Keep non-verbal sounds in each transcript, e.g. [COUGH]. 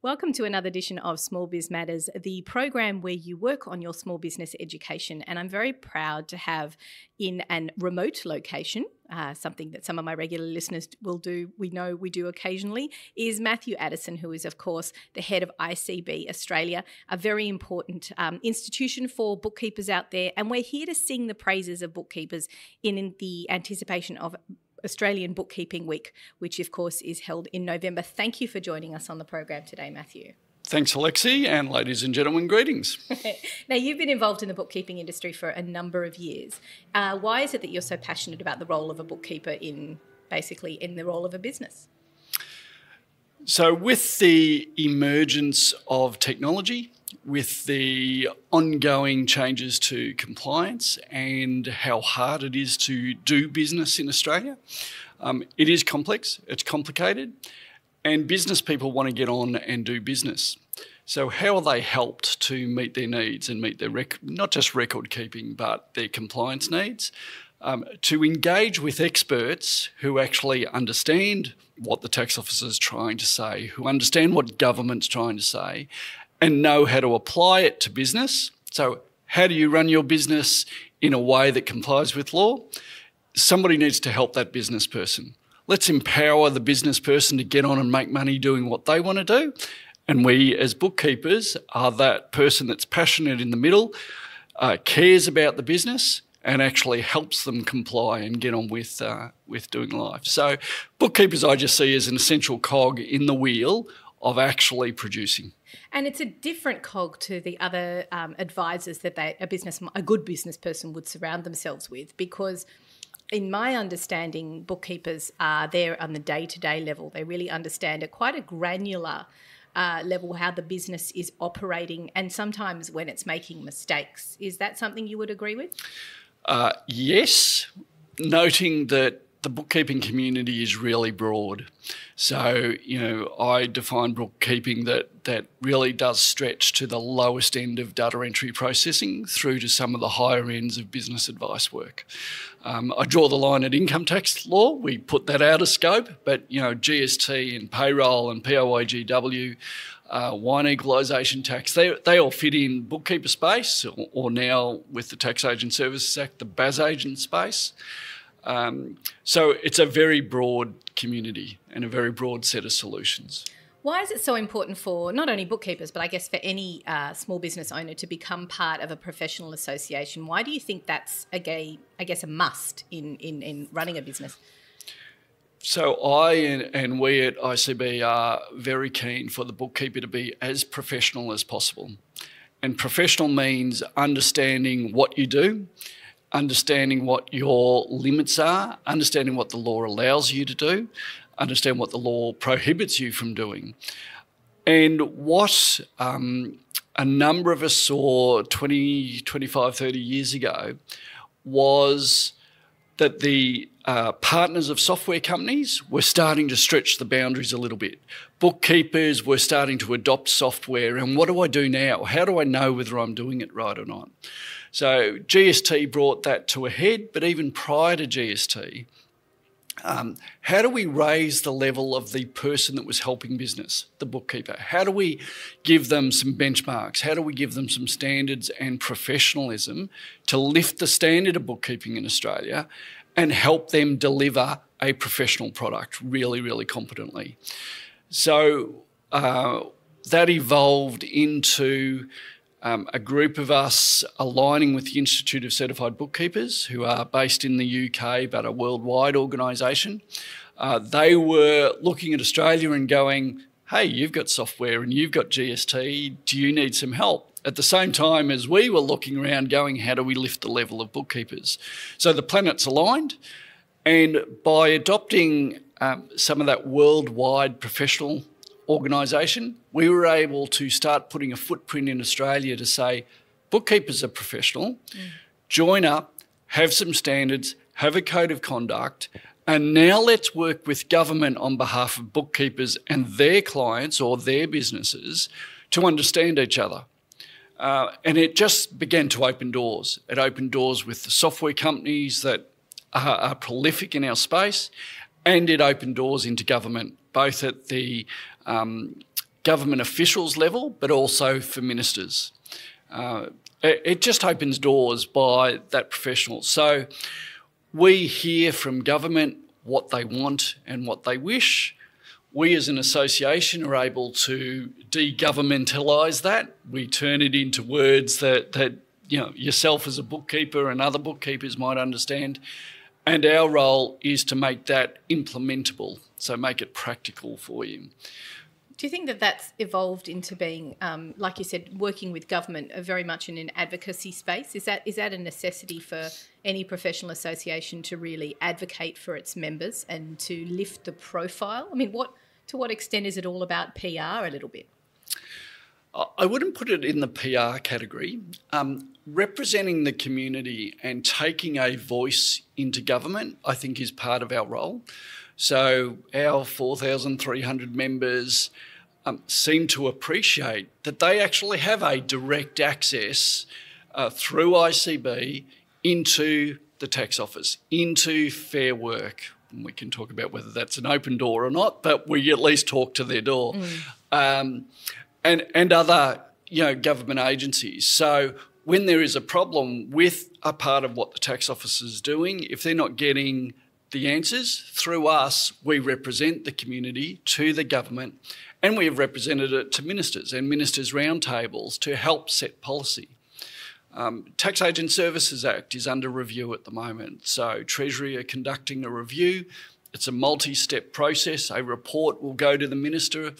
Welcome to another edition of Small Biz Matters, the program where you work on your small business education. And I'm very proud to have in an remote location, uh, something that some of my regular listeners will do, we know we do occasionally, is Matthew Addison, who is, of course, the head of ICB Australia, a very important um, institution for bookkeepers out there. And we're here to sing the praises of bookkeepers in, in the anticipation of Australian Bookkeeping Week, which of course is held in November. Thank you for joining us on the program today, Matthew. Thanks, Alexi, and ladies and gentlemen, greetings. [LAUGHS] now, you've been involved in the bookkeeping industry for a number of years. Uh, why is it that you're so passionate about the role of a bookkeeper in basically in the role of a business? So, with the emergence of technology, with the ongoing changes to compliance and how hard it is to do business in Australia. Um, it is complex, it's complicated, and business people want to get on and do business. So, how are they helped to meet their needs and meet their not just record keeping, but their compliance needs? Um, to engage with experts who actually understand what the tax office is trying to say, who understand what government's trying to say, and know how to apply it to business. So, how do you run your business in a way that complies with law? Somebody needs to help that business person. Let's empower the business person to get on and make money doing what they want to do. And we, as bookkeepers, are that person that's passionate in the middle, uh, cares about the business, and actually helps them comply and get on with uh, with doing life. So, bookkeepers, I just see as an essential cog in the wheel of actually producing. And it's a different cog to the other um, advisors that they, a business, a good business person would surround themselves with, because in my understanding, bookkeepers are there on the day to day level. They really understand at quite a granular uh, level how the business is operating, and sometimes when it's making mistakes. Is that something you would agree with? Uh, yes, noting that the bookkeeping community is really broad. So, you know, I define bookkeeping that that really does stretch to the lowest end of data entry processing through to some of the higher ends of business advice work. Um, I draw the line at income tax law. We put that out of scope, but you know, GST and payroll and PAYGW, uh, wine equalisation tax, they, they all fit in bookkeeper space, or, or now with the Tax Agent Services Act, the BAS agent space. Um, so it's a very broad community and a very broad set of solutions. Why is it so important for not only bookkeepers, but I guess for any uh, small business owner to become part of a professional association? Why do you think that's a gay, I guess, a must in, in, in running a business? So I and, and we at ICB are very keen for the bookkeeper to be as professional as possible. And professional means understanding what you do, understanding what your limits are, understanding what the law allows you to do, understand what the law prohibits you from doing. And what um, a number of us saw 20, 25, 30 years ago was that the uh, partners of software companies were starting to stretch the boundaries a little bit. Bookkeepers were starting to adopt software, and what do I do now? How do I know whether I'm doing it right or not? So GST brought that to a head, but even prior to GST, um, how do we raise the level of the person that was helping business, the bookkeeper? How do we give them some benchmarks? How do we give them some standards and professionalism to lift the standard of bookkeeping in Australia and help them deliver a professional product really, really competently? So uh, that evolved into um, a group of us aligning with the Institute of Certified Bookkeepers, who are based in the UK but a worldwide organisation. Uh, they were looking at Australia and going, hey, you've got software and you've got GST, do you need some help? At the same time as we were looking around going, how do we lift the level of bookkeepers? So the planets aligned, and by adopting um, some of that worldwide professional organisation, we were able to start putting a footprint in Australia to say, bookkeepers are professional, mm. join up, have some standards, have a code of conduct, and now let's work with government on behalf of bookkeepers and their clients or their businesses to understand each other. Uh, and it just began to open doors. It opened doors with the software companies that are, are prolific in our space, and it opened doors into government, both at the um, government officials level, but also for ministers. Uh, it, it just opens doors by that professional. So we hear from government what they want and what they wish. We as an association are able to de-governmentalise that. We turn it into words that, that you know yourself as a bookkeeper and other bookkeepers might understand. And our role is to make that implementable, so make it practical for you. Do you think that that's evolved into being, um, like you said, working with government uh, very much in an advocacy space? Is that is that a necessity for any professional association to really advocate for its members and to lift the profile? I mean, what to what extent is it all about PR a little bit? I wouldn't put it in the PR category. Um, representing the community and taking a voice into government, I think, is part of our role. So our 4,300 members um, seem to appreciate that they actually have a direct access uh, through ICB into the tax office, into Fair Work. And we can talk about whether that's an open door or not, but we at least talk to their door. Mm. Um, and, and other you know, government agencies. So when there is a problem with a part of what the tax office is doing, if they're not getting the answers. Through us, we represent the community to the government and we have represented it to ministers and ministers' roundtables to help set policy. Um, Tax Agent Services Act is under review at the moment. So, Treasury are conducting a review. It's a multi step process. A report will go to the minister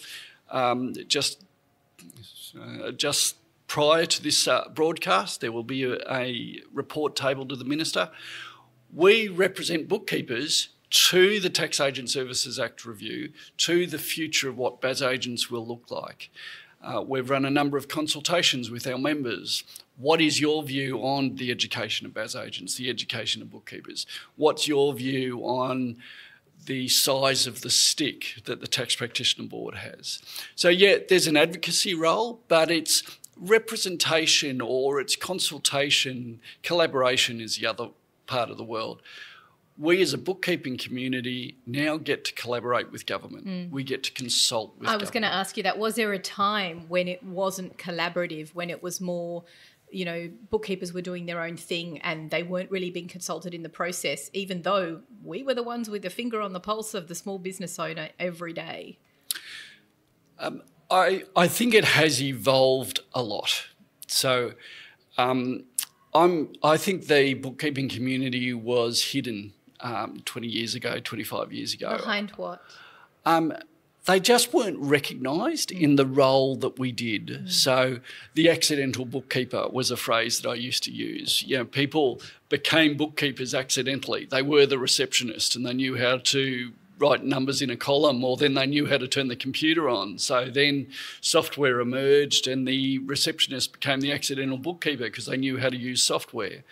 um, just, uh, just prior to this uh, broadcast. There will be a, a report tabled to the minister we represent bookkeepers to the Tax Agent Services Act review, to the future of what BAS agents will look like. Uh, we've run a number of consultations with our members. What is your view on the education of BAS agents, the education of bookkeepers? What's your view on the size of the stick that the Tax Practitioner Board has? So, yeah, there's an advocacy role, but it's representation or it's consultation, collaboration is the other part of the world. We as a bookkeeping community now get to collaborate with government. Mm. We get to consult with I was going to ask you that. Was there a time when it wasn't collaborative, when it was more you know, bookkeepers were doing their own thing and they weren't really being consulted in the process, even though we were the ones with the finger on the pulse of the small business owner every day? Um, I, I think it has evolved a lot. So, um, I'm, I think the bookkeeping community was hidden um, 20 years ago, 25 years ago. Behind what? Um, they just weren't recognised mm. in the role that we did. Mm. So the accidental bookkeeper was a phrase that I used to use. You know, people became bookkeepers accidentally. They were the receptionist and they knew how to write numbers in a column, or then they knew how to turn the computer on. So then software emerged, and the receptionist became the accidental bookkeeper because they knew how to use software.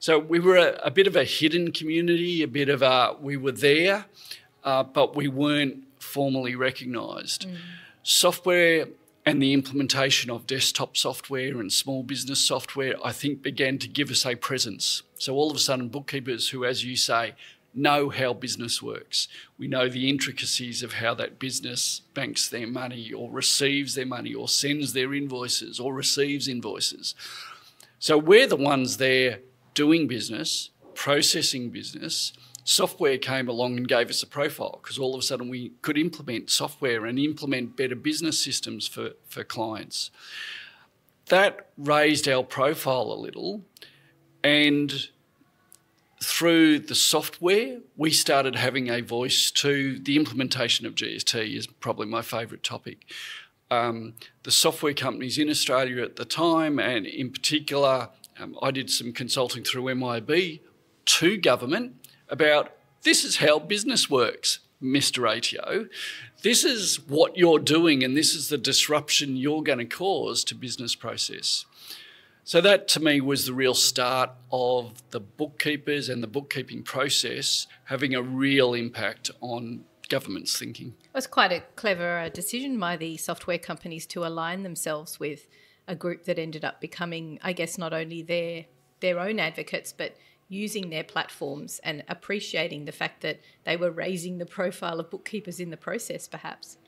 So we were a, a, bit of a hidden community, a bit of a we were there, uh, but we weren't formally recognised. Mm. Software and the implementation of desktop software and small business software, I think, began to give us a presence. So all of a sudden, bookkeepers who, as you say, know how business works. We know the intricacies of how that business banks their money or receives their money or sends their invoices or receives invoices. So we're the ones there doing business, processing business. Software came along and gave us a profile because all of a sudden we could implement software and implement better business systems for, for clients. That raised our profile a little and through the software, we started having a voice to the implementation of GST is probably my favourite topic. Um, the software companies in Australia at the time, and in particular, um, I did some consulting through MIB to government about this is how business works, Mr. ATO. This is what you're doing, and this is the disruption you're going to cause to business process. So that to me was the real start of the bookkeepers and the bookkeeping process having a real impact on government's thinking. It was quite a clever uh, decision by the software companies to align themselves with a group that ended up becoming, I guess, not only their their own advocates, but using their platforms and appreciating the fact that they were raising the profile of bookkeepers in the process, perhaps.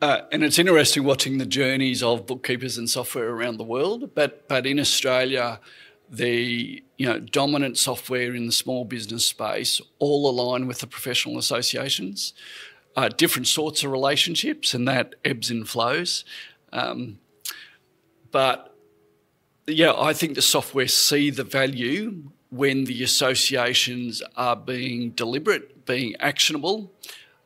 Uh, and it's interesting watching the journeys of bookkeepers and software around the world. But but in Australia, the you know dominant software in the small business space all align with the professional associations. Uh, different sorts of relationships, and that ebbs and flows. Um, but yeah, I think the software see the value when the associations are being deliberate, being actionable,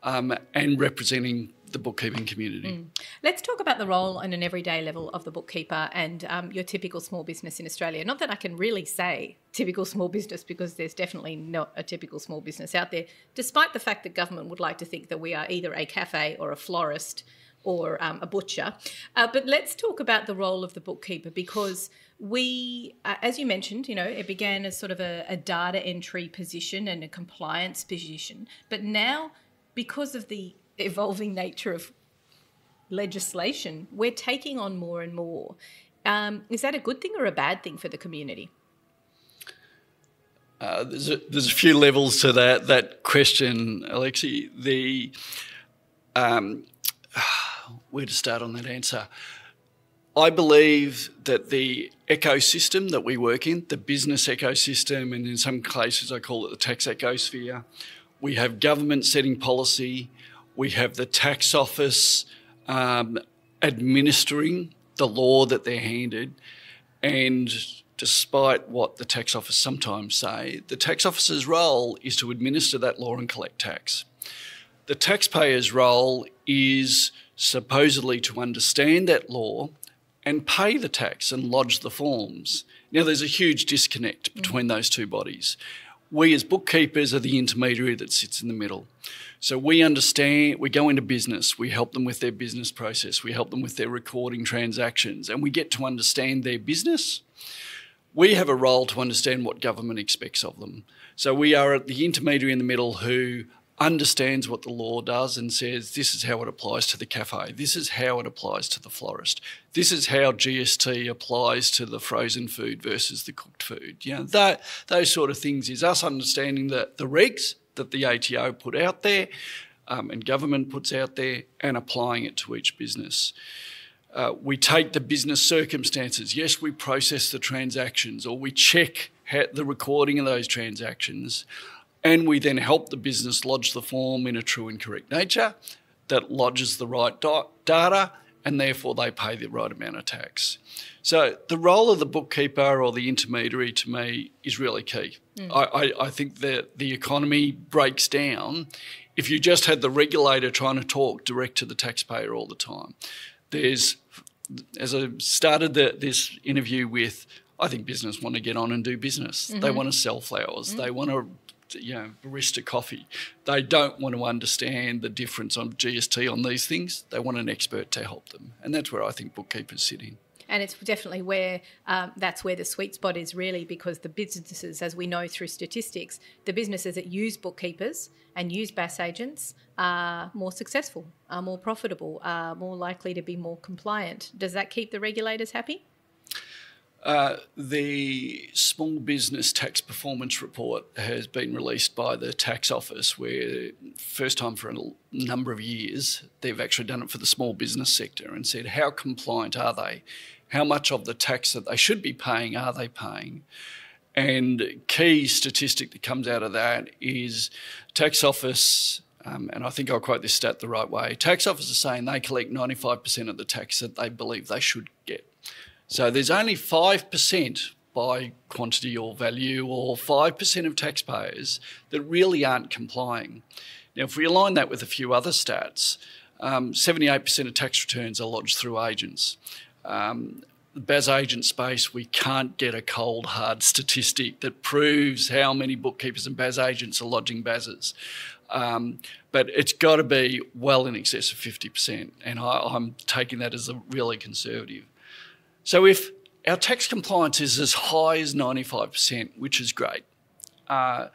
um, and representing the bookkeeping community. Mm. Let's talk about the role on an everyday level of the bookkeeper and um, your typical small business in Australia. Not that I can really say typical small business because there's definitely not a typical small business out there, despite the fact that government would like to think that we are either a cafe or a florist or um, a butcher. Uh, but let's talk about the role of the bookkeeper because we, uh, as you mentioned, you know, it began as sort of a, a data entry position and a compliance position. But now, because of the evolving nature of legislation, we're taking on more and more. Um, is that a good thing or a bad thing for the community? Uh, there's, a, there's a few levels to that that question, Alexi. The um, [SIGHS] where to start on that answer? I believe that the ecosystem that we work in, the business ecosystem, and in some cases I call it the tax ecosphere, we have government setting policy, we have the tax office um, administering the law that they're handed. And despite what the tax office sometimes say, the tax officer's role is to administer that law and collect tax. The taxpayer's role is supposedly to understand that law and pay the tax and lodge the forms. Now, there's a huge disconnect between those two bodies. We, as bookkeepers, are the intermediary that sits in the middle. So we understand, we go into business, we help them with their business process, we help them with their recording transactions, and we get to understand their business. We have a role to understand what government expects of them. So we are at the intermediary in the middle who understands what the law does and says this is how it applies to the cafe, this is how it applies to the florist, this is how GST applies to the frozen food versus the cooked food. You know, that, those sort of things is us understanding the, the regs that the ATO put out there um, and government puts out there and applying it to each business. Uh, we take the business circumstances. Yes, we process the transactions or we check the recording of those transactions, and we then help the business lodge the form in a true and correct nature that lodges the right data and therefore they pay the right amount of tax. So the role of the bookkeeper or the intermediary to me is really key. Mm. I, I, I, think that the economy breaks down if you just had the regulator trying to talk direct to the taxpayer all the time. There's, as I started the, this interview with, I think business want to get on and do business. Mm-hmm. They want to sell flowers. Mm. They want to you know, barista coffee. They don't want to understand the difference on GST on these things. They want an expert to help them. And that's where I think bookkeepers sit in. And it's definitely where um, that's where the sweet spot is really because the businesses, as we know through statistics, the businesses that use bookkeepers and use BAS agents are more successful, are more profitable, are more likely to be more compliant. Does that keep the regulators happy? Uh, the Small Business Tax Performance Report has been released by the Tax Office, where first time for a number of years they've actually done it for the small business sector and said how compliant are they, how much of the tax that they should be paying are they paying, and key statistic that comes out of that is Tax Office. Um, and I think I'll quote this stat the right way. Tax officers saying they collect 95% of the tax that they believe they should get. So there's only 5% by quantity or value or 5% of taxpayers that really aren't complying. Now, if we align that with a few other stats, um, 78% of tax returns are lodged through agents. Um, the BAS agent space, we can't get a cold, hard [LAUGHS] statistic that proves how many bookkeepers and BAS agents are lodging BASs. Um, but it's got to be well in excess of 50%. And I, am taking that as a really conservative. So if our tax compliance is as high as 95%, which is great, uh,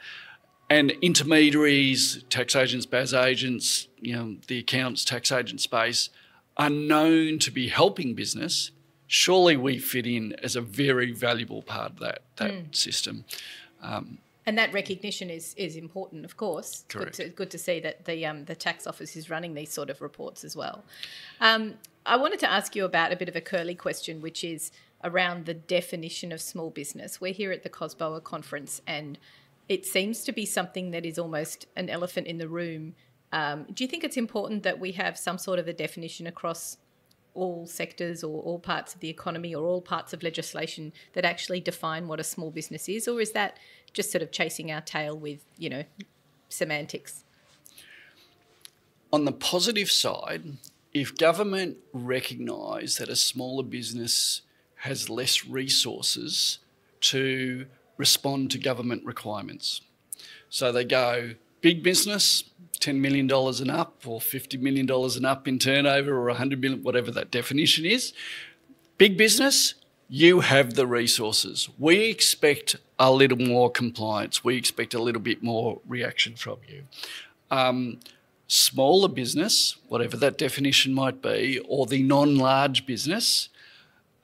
and intermediaries, tax agents, BAS agents, you know, the accounts, tax agent space are known to be helping business, surely we fit in as a very valuable part of that, that mm. system. Um, And that recognition is is important, of course. Correct. Good to, good to see that the um, the tax office is running these sort of reports as well. Um, I wanted to ask you about a bit of a curly question, which is around the definition of small business. We're here at the COSBOA conference, and it seems to be something that is almost an elephant in the room. Um, do you think it's important that we have some sort of a definition across all sectors or all parts of the economy or all parts of legislation that actually define what a small business is, or is that just sort of chasing our tail with, you know, semantics? On the positive side, if government recognise that a smaller business has less resources to respond to government requirements. So they go big business, $10 million and up, or $50 million and up in turnover, or $100 million, whatever that definition is. Big business, you have the resources. We expect a little more compliance. We expect a little bit more reaction from you. Um, smaller business, whatever that definition might be, or the non large business,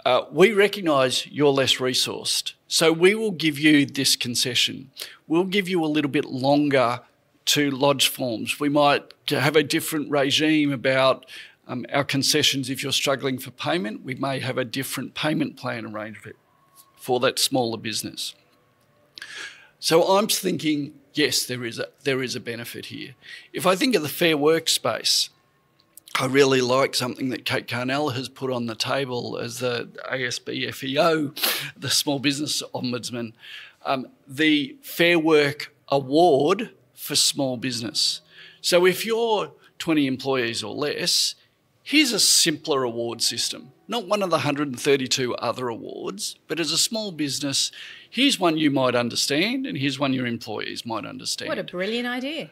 uh, we recognise you're less resourced. So we will give you this concession. We'll give you a little bit longer to lodge forms. We might have a different regime about um, our concessions if you're struggling for payment. We may have a different payment plan arrangement for that smaller business. So I'm thinking, yes, there is a, there is a benefit here. If I think of the fair work space, I really like something that Kate Carnell has put on the table as the ASB FEO, the Small Business Ombudsman, um, the Fair Work Award for small business. So if you're 20 employees or less, here's a simpler award system. Not one of the 132 other awards, but as a small business, here's one you might understand and here's one your employees might understand. What a brilliant idea.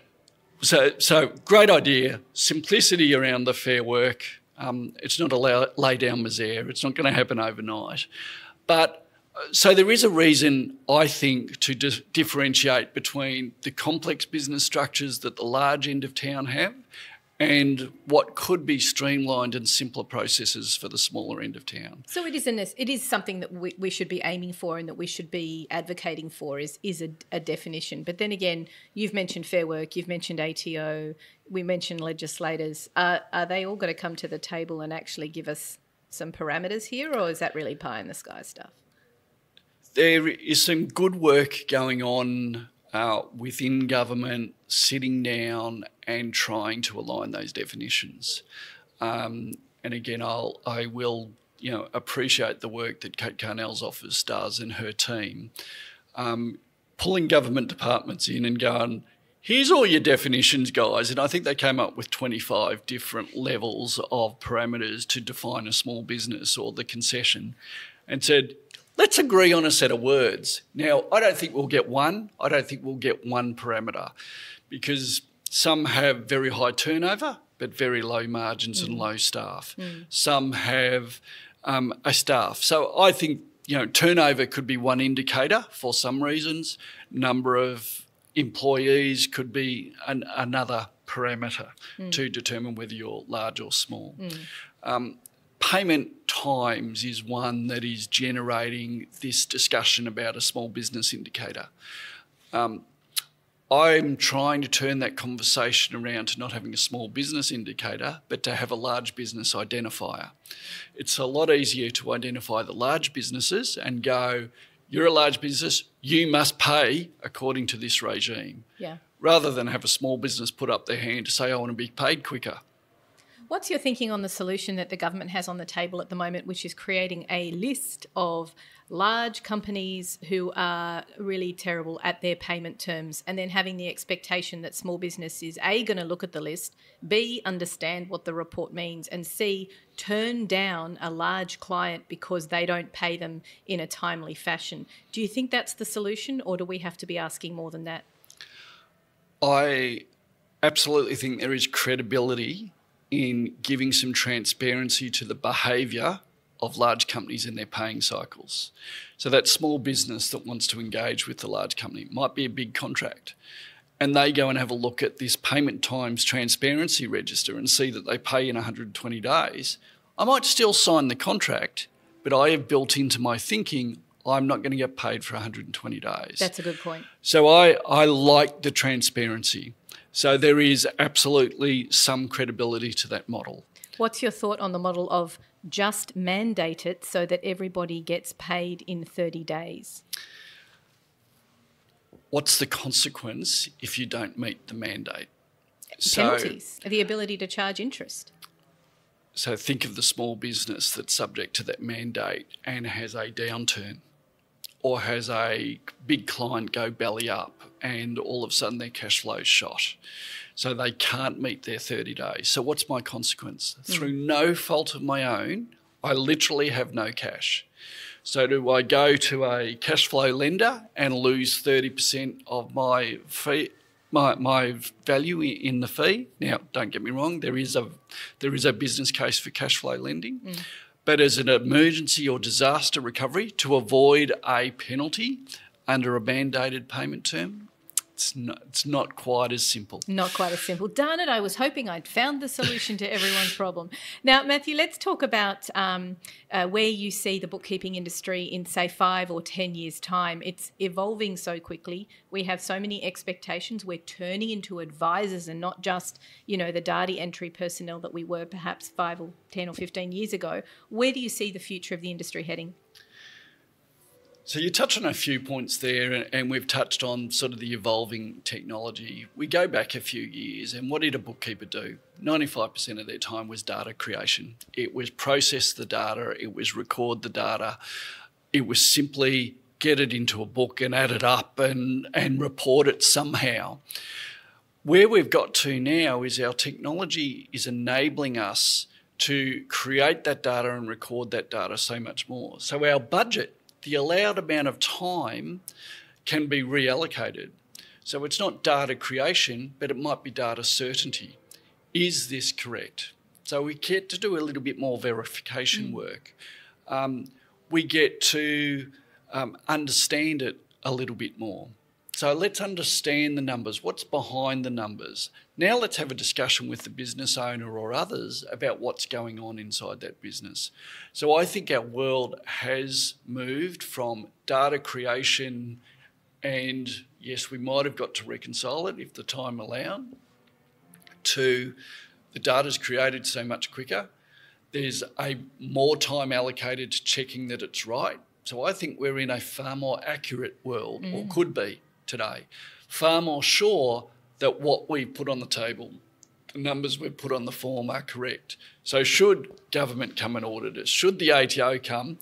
So, so great idea. Simplicity around the fair work. Um, it's not a lay down misère. It's not going to happen overnight. But uh, so there is a reason, I think, to di- differentiate between the complex business structures that the large end of town have and what could be streamlined and simpler processes for the smaller end of town. So it is an, it is something that we, we should be aiming for and that we should be advocating for is is a, a definition. But then again, you've mentioned Fair Work, you've mentioned ATO, we mentioned legislators. Uh, are they all going to come to the table and actually give us some parameters here, or is that really pie in the sky stuff? There is some good work going on uh, within government sitting down and trying to align those definitions. Um, and again, I'll I will you know appreciate the work that Kate Carnell's office does and her team, um, pulling government departments in and going. Here's all your definitions, guys. And I think they came up with 25 different levels of parameters to define a small business or the concession and said, Let's agree on a set of words. Now, I don't think we'll get one. I don't think we'll get one parameter because some have very high turnover but very low margins mm. and low staff. Mm. Some have um, a staff. So I think you know turnover could be one indicator for some reasons. Number of employees could be an, another parameter mm. to determine whether you're large or small. Mm. Um, payment times is one that is generating this discussion about a small business indicator. Um, I'm trying to turn that conversation around to not having a small business indicator, but to have a large business identifier. It's a lot easier to identify the large businesses and go, you're a large business, you must pay according to this regime. Yeah. Rather than have a small business put up their hand to say, I want to be paid quicker. What's your thinking on the solution that the government has on the table at the moment, which is creating a list of large companies who are really terrible at their payment terms and then having the expectation that small business is A, going to look at the list, B, understand what the report means, and C, turn down a large client because they don't pay them in a timely fashion? Do you think that's the solution, or do we have to be asking more than that? I absolutely think there is credibility in giving some transparency to the behaviour of large companies in their paying cycles. So that small business that wants to engage with the large company might be a big contract. And they go and have a look at this payment times transparency register and see that they pay in 120 days. I might still sign the contract, but I have built into my thinking I'm not going to get paid for 120 days. That's a good point. So I, I like the transparency. So there is absolutely some credibility to that model. What's your thought on the model of just mandate it so that everybody gets paid in 30 days? What's the consequence if you don't meet the mandate? Penalties, so, the ability to charge interest. So think of the small business that's subject to that mandate and has a downturn or has a big client go belly up and all of a sudden their cash flow is shot. So they can't meet their 30 days. So what's my consequence? Mm. Through no fault of my own, I literally have no cash. So do I go to a cash flow lender and lose 30% of my fee, my, my value in the fee? Now, don't get me wrong, there is a there is a business case for cash flow lending. Mm. But as an emergency or disaster recovery to avoid a penalty under a mandated payment term, it's not, it's not quite as simple. Not quite as simple. Darn it, I was hoping I'd found the solution to everyone's problem. Now, Matthew, let's talk about um, uh, where you see the bookkeeping industry in, say, five or 10 years' time. It's evolving so quickly. We have so many expectations. We're turning into advisors and not just, you know, the data entry personnel that we were perhaps five or 10 or 15 years ago. Where do you see the future of the industry heading? So you touch on a few points there, and we've touched on sort of the evolving technology. We go back a few years, and what did a bookkeeper do? 95% of their time was data creation. It was process the data, it was record the data, it was simply get it into a book and add it up and, and report it somehow. Where we've got to now is our technology is enabling us to create that data and record that data so much more. So our budget the allowed amount of time can be reallocated. So it's not data creation, but it might be data certainty. Is this correct? So we get to do a little bit more verification mm. work. Um, we get to um, understand it a little bit more. So let's understand the numbers. What's behind the numbers? Now let's have a discussion with the business owner or others about what's going on inside that business. So I think our world has moved from data creation and yes, we might have got to reconcile it if the time allowed, to the data's created so much quicker. There's a more time allocated to checking that it's right. So I think we're in a far more accurate world, mm. or could be today, far more sure that what we put on the table, the numbers we've put on the form are correct. So, should government come and audit us, should the ATO come,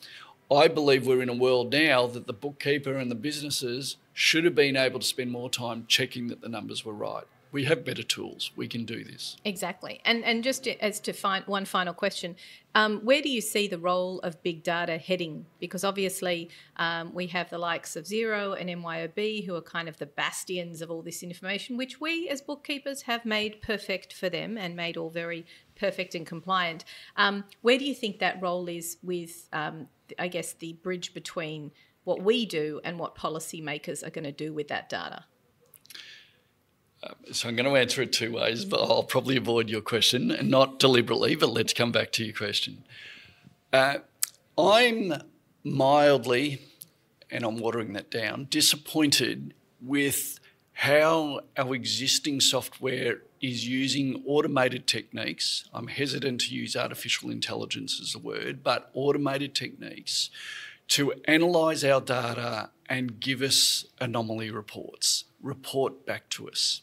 I believe we're in a world now that the bookkeeper and the businesses should have been able to spend more time checking that the numbers were right we have better tools. We can do this. Exactly. And and just as to find one final question, um, where do you see the role of big data heading? Because obviously um, we have the likes of Xero and MYOB who are kind of the bastions of all this information, which we as bookkeepers have made perfect for them and made all very perfect and compliant. Um, where do you think that role is with, um, I guess, the bridge between what we do and what policymakers are going to do with that data? So I'm going to answer it two ways, but I'll probably avoid your question, and not deliberately, but let's come back to your question. Uh, I'm mildly, and I'm watering that down, disappointed with how our existing software is using automated techniques. I'm hesitant to use artificial intelligence as a word, but automated techniques to analyse our data and give us anomaly reports report back to us.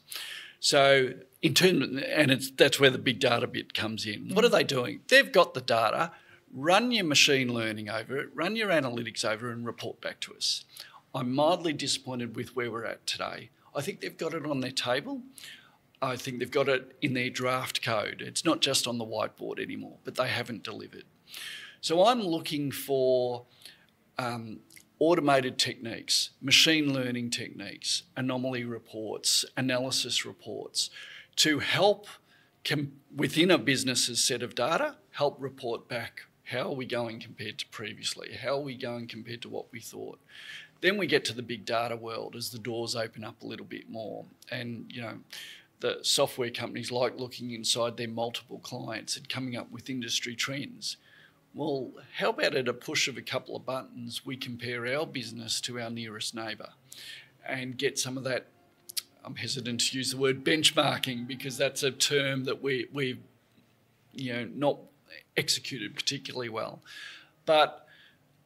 So in terms, and that's where the big data bit comes in. What are they doing? They've got the data. Run your machine learning over it, run your analytics over, and report back to us. I'm mildly disappointed with where we're at today. I think they've got it on their table. I think they've got it in their draft code. It's not just on the whiteboard anymore, but they haven't delivered. So I'm looking for um, automated techniques, machine learning techniques, anomaly reports, analysis reports to help within a business's set of data, help report back how are we going compared to previously? How are we going compared to what we thought? Then we get to the big data world as the doors open up a little bit more. And, you know, the software companies like looking inside their multiple clients and coming up with industry trends well, how about at a push of a couple of buttons, we compare our business to our nearest neighbour and get some of that. I'm hesitant to use the word benchmarking because that's a term that we, we've you know, not executed particularly well. But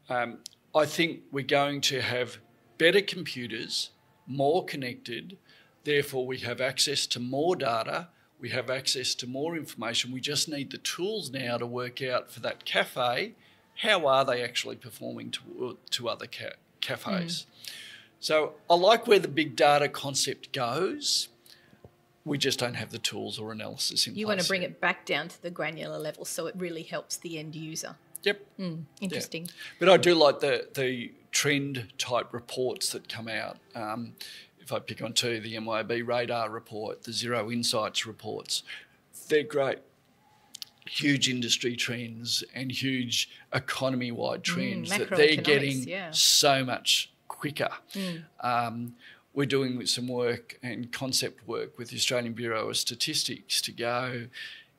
um, I think we're going to have better computers, more connected, therefore, we have access to more data, we have access to more information. We just need the tools now to work out for that cafe how are they actually performing to, to other ca- cafes. Mm. So I like where the big data concept goes. We just don't have the tools or analysis in you place. You want to bring it back down to the granular level so it really helps the end user. Yep. Mm, interesting. Yeah. But I do like the the trend type reports that come out. Um, if I pick on two, the MYOB radar report, the Xero Insights reports, they're great. Huge industry trends and huge economy wide mm, trends mm, that they're getting yeah. so much quicker. Mm. Um, we're doing some work and concept work with the Australian Bureau of Statistics to go,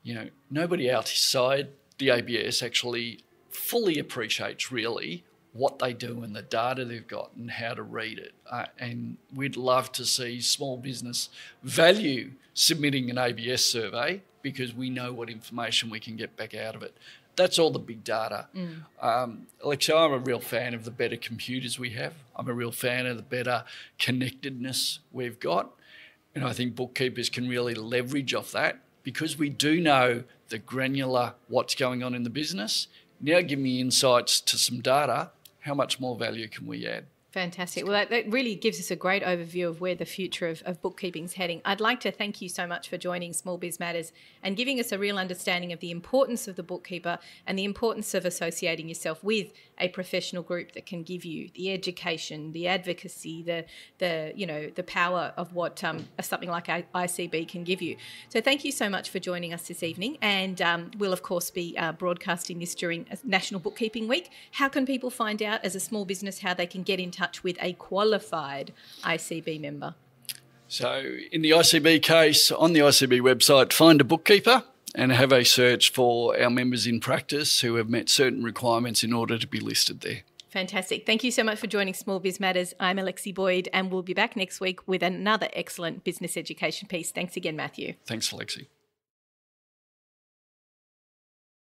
you know, nobody outside the ABS actually fully appreciates really what they do and the data they've got and how to read it. Uh, and we'd love to see small business value submitting an ABS survey because we know what information we can get back out of it. That's all the big data. Mm. Um, Alexia, I'm a real fan of the better computers we have. I'm a real fan of the better connectedness we've got. And I think bookkeepers can really leverage off that because we do know the granular what's going on in the business. Now give me insights to some data. How much more value can we add? Fantastic. Well, that, that, really gives us a great overview of where the future of, of bookkeeping is heading. I'd like to thank you so much for joining Small Biz Matters and giving us a real understanding of the importance of the bookkeeper and the importance of associating yourself with a professional group that can give you the education, the advocacy, the the you know the power of what um, something like ICB can give you. So thank you so much for joining us this evening, and um, we'll of course be uh, broadcasting this during National Bookkeeping Week. How can people find out as a small business how they can get in touch? Touch with a qualified ICB member? So, in the ICB case, on the ICB website, find a bookkeeper and have a search for our members in practice who have met certain requirements in order to be listed there. Fantastic. Thank you so much for joining Small Biz Matters. I'm Alexi Boyd, and we'll be back next week with another excellent business education piece. Thanks again, Matthew. Thanks, Alexi.